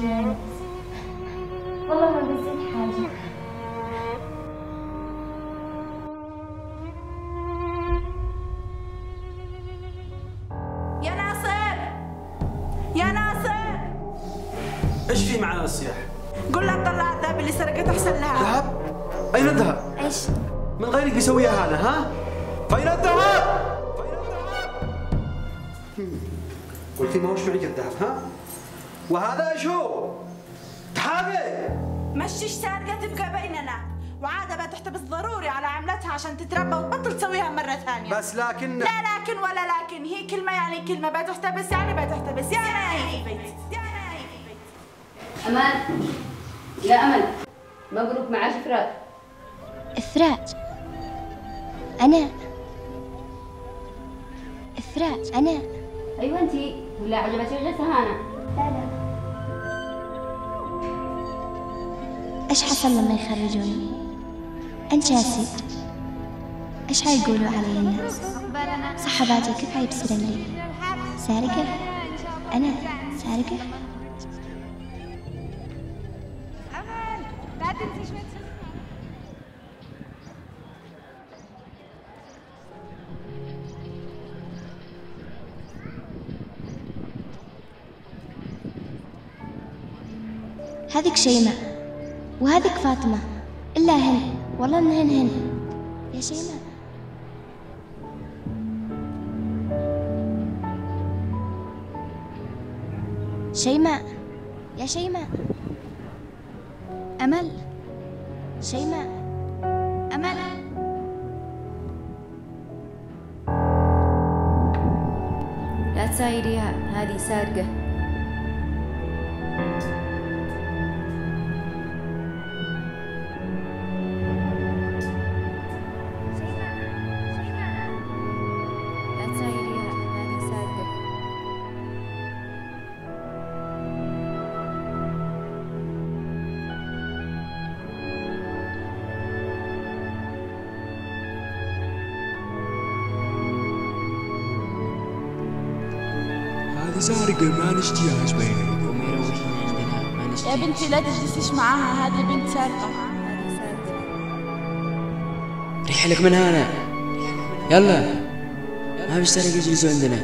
أنس والله ما بزيد حاجة يا ناصر يا ناصر إيش في معنا الصياح؟ قول لها تطلع الذهب اللي سرقته أحسن لها ذهب؟ أين الذهب؟ إيش؟ من غيرك بيسويها هذا ها؟ فأين الذهب؟ فأين الذهب؟ قلتي ما هوش معي الذهب ها؟ وهذا إيش هو؟ تحاقي مشيش سارقة تبقى بيننا. وعادة بتحتبس ضروري على عملتها عشان تتربى وتبطل تسويها مرة ثانية. بس لكن لا لكن ولا لكن. هي كلمة يعني كلمة. بتحتبس يعني بتحتبس. يعني في البيت يعني في البيت أمان. يا أمل مبروك معاش فراق إفراج. أنا. إفراج. أنا. أيوة أنتي. ولا عجبتك غير سهانة لا لا. إيش حصل لما يخرجوني؟ أنت جاسد إيش حيقولوا علي الناس؟ صحباتي كيف حيبصرن لي؟ سارقة؟ أنا سارقة؟ هذيك شيماء وهذيك فاطمة. إلا هن. والله إنهن هن يا شيماء. شيماء. يا شيماء. أمل. شيماء. أمل. لا تسايريها هذه سارقة. سارقة ما نشتيها إيش بينك وما يروحين عندنا ما يا بنتي لا تجلسيش معاها هذه بنت سارقة. هذه سارقة ريح لك من هنا يلا. ما بيشترك يجلسوا عندنا.